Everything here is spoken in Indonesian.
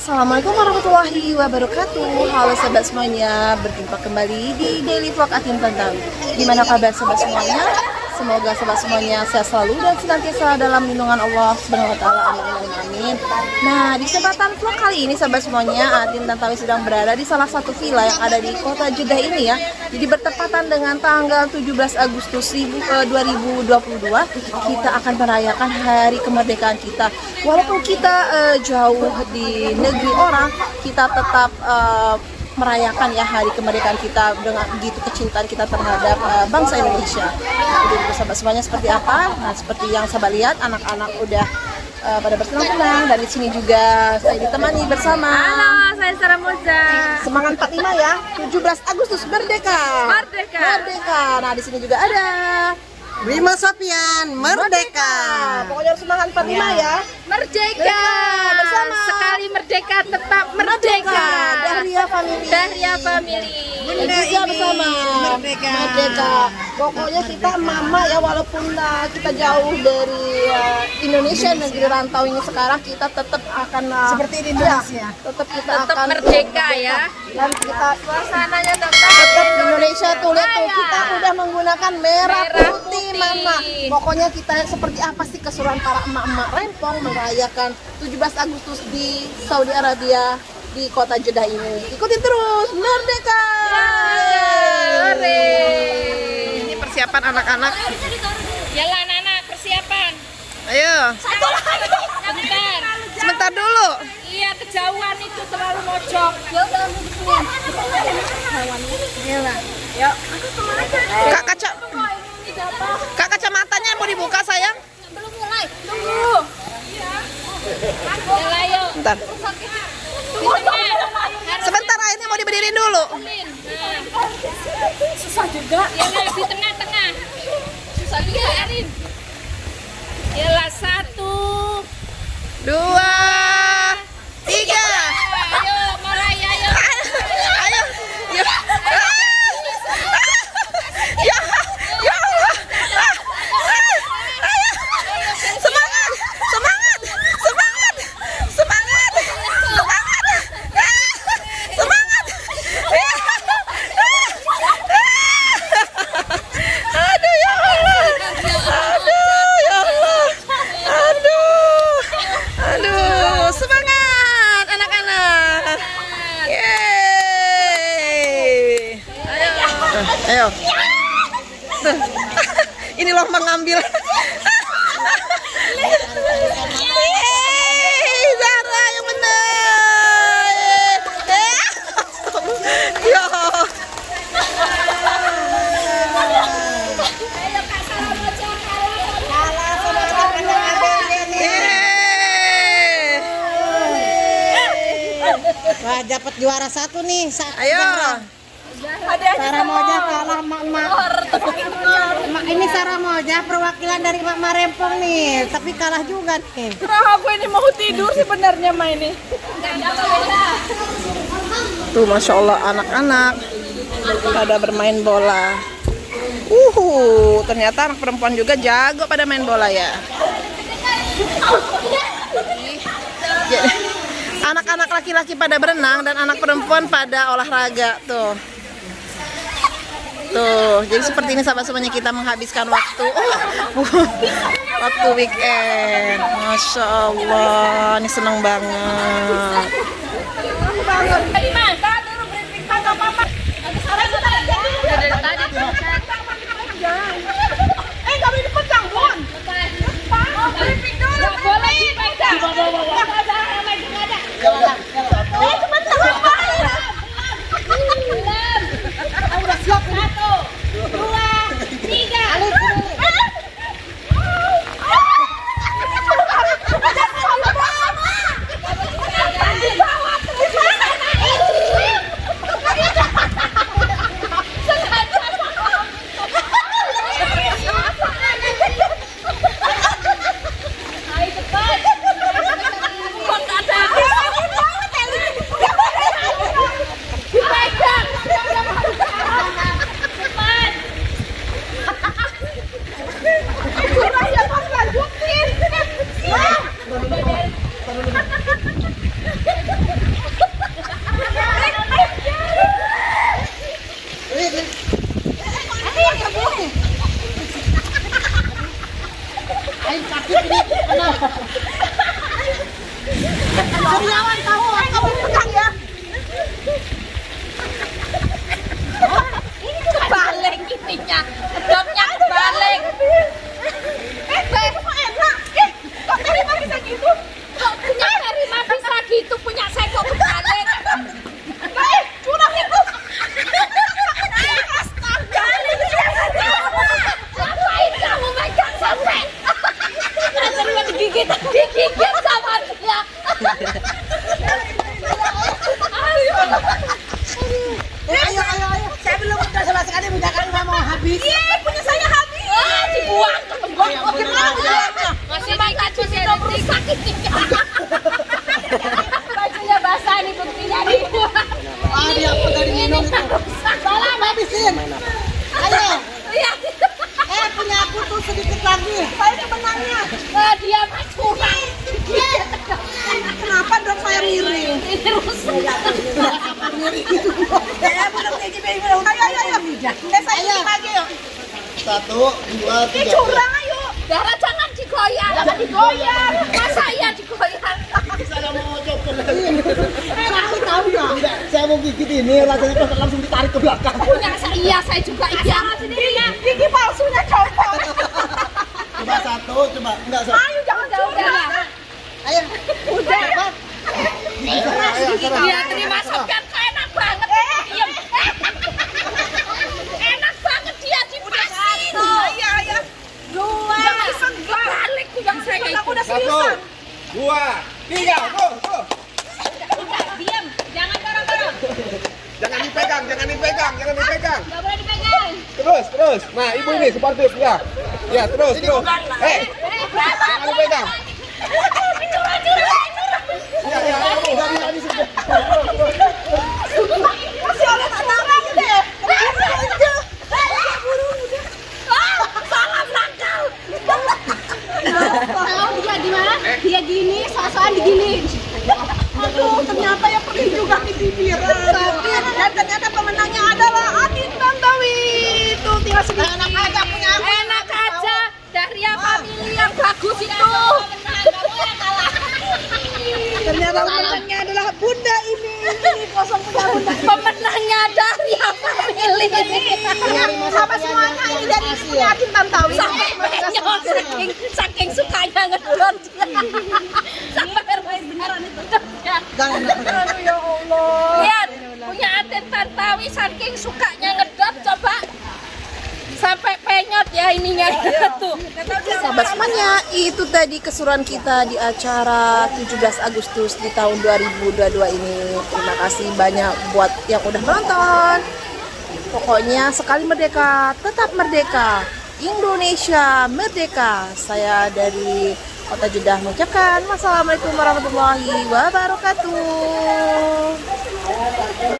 Assalamualaikum warahmatullahi wabarakatuh Halo sahabat semuanya Berjumpa kembali di Daily Vlog Atin Tantawi Gimana kabar sahabat semuanya? Semoga sahabat semuanya sehat selalu dan senantiasa dalam lindungan Allah Subhanahu wa taala. Amin amin. Nah, di kesempatan vlog kali ini sahabat semuanya, Atin Tantawi sedang berada di salah satu villa yang ada di kota Jeddah ini ya. Jadi bertepatan dengan tanggal 17 Agustus 2022 eh, kita akan merayakan hari kemerdekaan kita. Walaupun kita uh, jauh di negeri orang, kita tetap uh, merayakan ya hari kemerdekaan kita dengan begitu kecintaan kita terhadap uh, bangsa Indonesia. Jadi sahabat semuanya seperti apa? Nah seperti yang sahabat lihat anak-anak udah uh, pada bersenang-senang dan di sini juga saya ditemani bersama. Halo, saya Sarah Moza. Semangat 45 ya, 17 Agustus Merdeka. Merdeka. Merdeka. Nah di sini juga ada Bima Sofian, Merdeka. Merdeka. Pokoknya harus semangat 45 ya. Merdeka. Merdeka. Bersama. Sekali merdeka tetap merdeka. Dahlia Family. Dahlia Family. Dan juga bersama Merdeka. Merdeka. Pokoknya kita mama ya walaupun uh, kita jauh dari uh, Indonesia negeri rantau ini sekarang kita tetap akan uh, Seperti di Indonesia. ya, tetap kita Tetap akan merdeka ya. dan kita Suasananya tetap tetap Indonesia tuh lihat tuh kita udah menggunakan merah, Merah putih. Mama. Pokoknya kita seperti apa sih keseruan para emak-emak rempong merayakan 17 Agustus di Saudi Arabia di kota Jeddah ini. Ikuti terus merdeka! Hore. ini persiapan anak-anak. Yalah anak-anak persiapan. ayo. Sebentar. sebentar dulu. Iya kejauhan itu terlalu mojok. Ya udah kak kaca kak kacamatanya mau dibuka sayang? Belum mulai. Tunggu. Yalah yuk. bentar. Sebentar airnya mau diberdiriin dulu. Susah juga. Ya di tengah-tengah. Susah juga Arin Yalah satu dua tiga ayo mulai ayo ayo ya ya ya Allah semangat semangat semangat semangat semangat semangat aduh ya Allah aduh ya Allah aduh aduh semangat anak-anak Yeay. Ayo. Tuh. Ini lomba ngambil. Yeay, Zara yang. Yeay. Ya. Wah, dapat juara satu nih. Sa- Ayo. Zahra. Sarah Moja kalah mak mak. Mak ini Sarah Moja perwakilan dari mak mak Rempong nih, tapi kalah juga nih. Kenapa aku ini mau tidur sebenarnya main ini? Tuh Masya Allah anak-anak pada bermain bola. Uhu, ternyata anak perempuan juga jago pada main bola ya. Jadi, Anak-anak laki-laki pada berenang dan anak perempuan pada olahraga tuh Tuh, jadi seperti ini sahabat semuanya kita menghabiskan waktu Oh, waktu weekend Masya Allah, ini seneng banget Terima, tahan dulu briefing tangga mama Sekarang sudah dari tadi Eh, kami dipecang, Bun Briefing dulu Gak boleh dipecang Gak boleh Eh, sebentar, ngapain? Udah siap Satu, dua, tiga Ah! Sariawan tahu, kamu pegang ya. Kebalik ininya. Kedoknya kebalik. Eh, saya kok enak. Eh, kok terima bisa gitu? Kok punya terima bisa gitu punya saya kok kebalik. Eh, curang itu. Astaga. Ngapain kamu megang sampai? Terima digigit, digigit sama dia. Ayo. Ayo, ayo. Saya belum udah minta kali mau habis. Iya, punya saya habis. Ah, dibuang. Gimana? Masih dikit, masih detik. Sakit Bajunya basah nih buktinya dibuang. Ah, dia apa tadi minum itu? Salah, habisin. Ayo. Lihat. Eh, punya aku tuh sedikit lagi. Saya pemenangnya. Ah, dia mah curang. Kenapa dong saya miring? Ini rusuh. Miring gitu. Ya, belum kayak gini, Ayo, ayo, ayo. Yuk. Satu, dua, tiga. curang, ayo. Dara jangan digoyang. Jangan digoyang. Masa iya digoyang? Saya mau coba aku tahu ya. Saya mau gigit ini rasanya pas langsung ditarik ke belakang. Punya saya, iya saya juga iya. ya. Gigi palsunya copot. Coba satu, coba enggak satu. Ayo, jangan udah. Ayo. Udah. Iya, terima sampean kok enak banget. Enak banget dia dipasin. Iya, iya. Dua. Jangan kebalik yang saya itu. Udah Satu, dua, tiga, go, go. Udah, diam. Jangan dorong-dorong. Jangan dipegang, jangan dipegang, jangan dipegang. Nggak boleh dipegang. Terus, terus. Nah, ibu ini sportif ya. Ya, terus, terus. Eh, Eh, berapa? jangan dipegang. Curang, curang, Enak aja punya. Enak aja dari yang family yang bagus itu. Ternyata pemenangnya adalah Bunda ini. Ini kosong punya Bunda. Pemenangnya dari yang family. Sama semuanya ini dari ini punya Adit Tantawi. Saking saking sukanya dia. Sampai itu. Aduh ya Allah. Lihat, punya Aden Tantawi saking sukanya ngedot coba. Sampai penyot ya ininya tuh. Sahabat semuanya, itu tadi keseruan kita di acara 17 Agustus di tahun 2022 ini. Terima kasih banyak buat yang udah nonton. Pokoknya sekali merdeka, tetap merdeka. Indonesia merdeka. Saya dari Kota Jeddah mengucapkan wassalamualaikum warahmatullahi wabarakatuh.